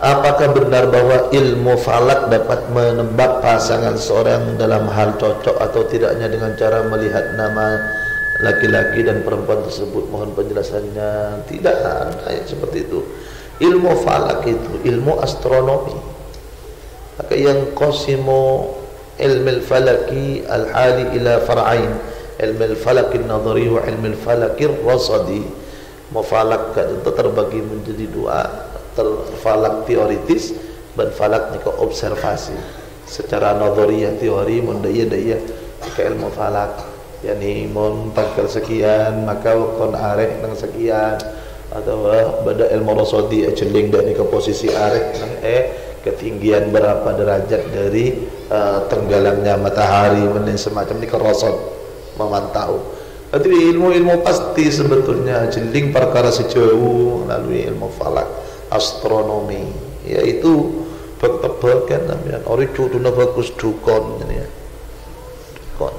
Apakah benar bahwa ilmu falak dapat menebak pasangan seorang dalam hal cocok atau tidaknya dengan cara melihat nama laki-laki dan perempuan tersebut? Mohon penjelasannya. Tidak ada yang seperti itu. Ilmu falak itu ilmu astronomi. Maka yang qasimu ilmu falaki al-hali ila far'ain. Ilmu falaki nadhari wa ilmu falaki rasadi. Mufalak itu terbagi menjadi dua terfalak teoritis dan falak ni observasi. Secara nadhariyah teori mun daya daya ke ilmu falak. Yani mun tanggal sekian maka kon areh nang sekian. Atau pada ilmu rasadi celing dan ke posisi areh nang eh ketinggian berapa derajat dari uh, tenggelamnya matahari dan semacam ini kerosot memantau. Jadi ilmu-ilmu pasti sebetulnya jeling perkara sejauh melalui ilmu falak astronomi yaitu tebal kan namanya ori cuduna bagus dukon ini ya. Dukon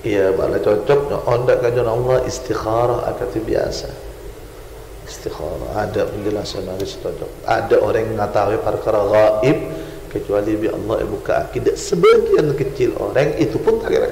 iya bala cocok onda kajian Allah istikharah akati biasa. Istikharah ada penjelasan harus cocok. Ada orang yang mengetahui perkara gaib kecuali bi Allah buka akidah. Sebagian kecil orang itu pun tak kira